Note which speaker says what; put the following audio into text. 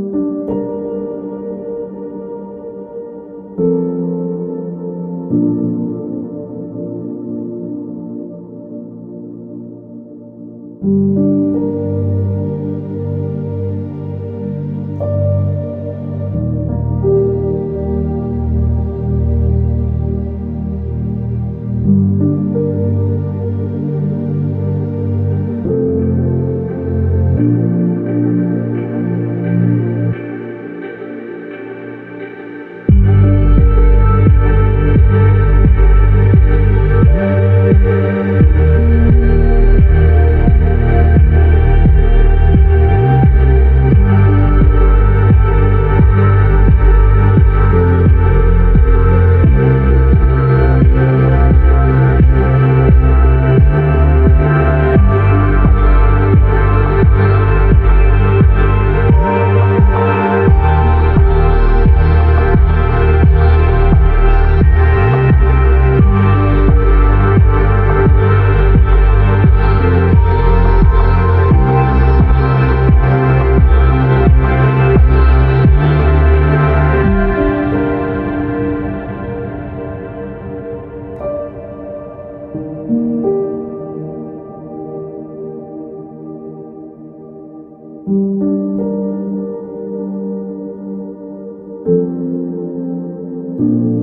Speaker 1: Thank you. you.